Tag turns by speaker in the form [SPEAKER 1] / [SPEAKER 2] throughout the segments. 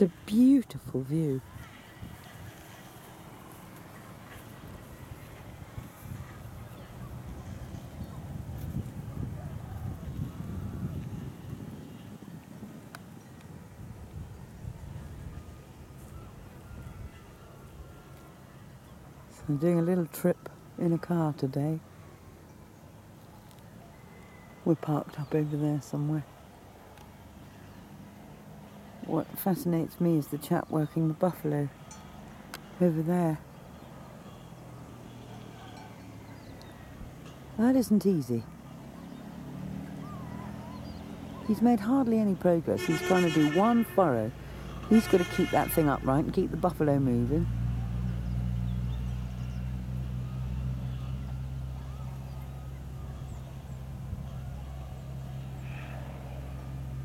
[SPEAKER 1] It's a beautiful view. So I'm doing a little trip in a car today. We're parked up over there somewhere. What fascinates me is the chap working the buffalo over there. That isn't easy. He's made hardly any progress. He's trying to do one furrow. He's got to keep that thing upright and keep the buffalo moving.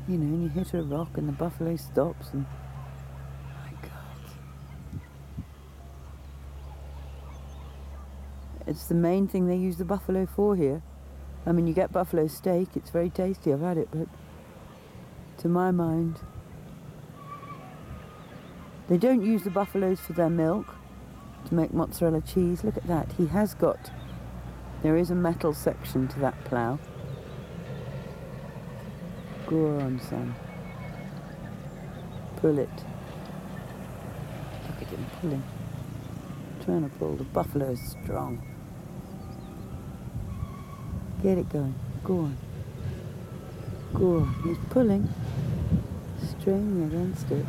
[SPEAKER 1] You know, and you hit a rock and the buffalo stops and my God. It's the main thing they use the buffalo for here. I mean, you get buffalo steak, it's very tasty, I've had it, but to my mind, they don't use the buffaloes for their milk to make mozzarella cheese. Look at that, he has got, there is a metal section to that plough. Go on, son. Pull it. Look at him pulling. Trying to pull. The buffalo is strong. Get it going. Go on. Go on. He's pulling. Straining against it.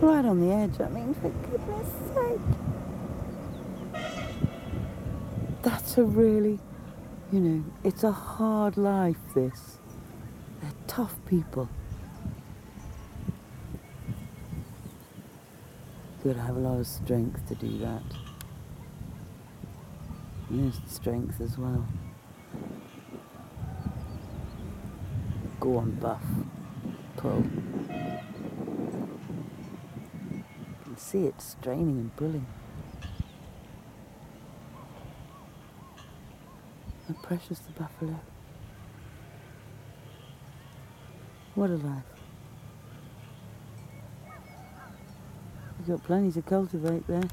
[SPEAKER 1] Right on the edge. I mean, for goodness sake. That's a really you know, it's a hard life, this. They're tough people. You've got to have a lot of strength to do that. Yes, strength as well. Go on, Buff. Pull. You can see it straining and pulling. How precious the buffalo. What a life. You've got plenty to cultivate there.